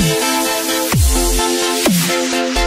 Música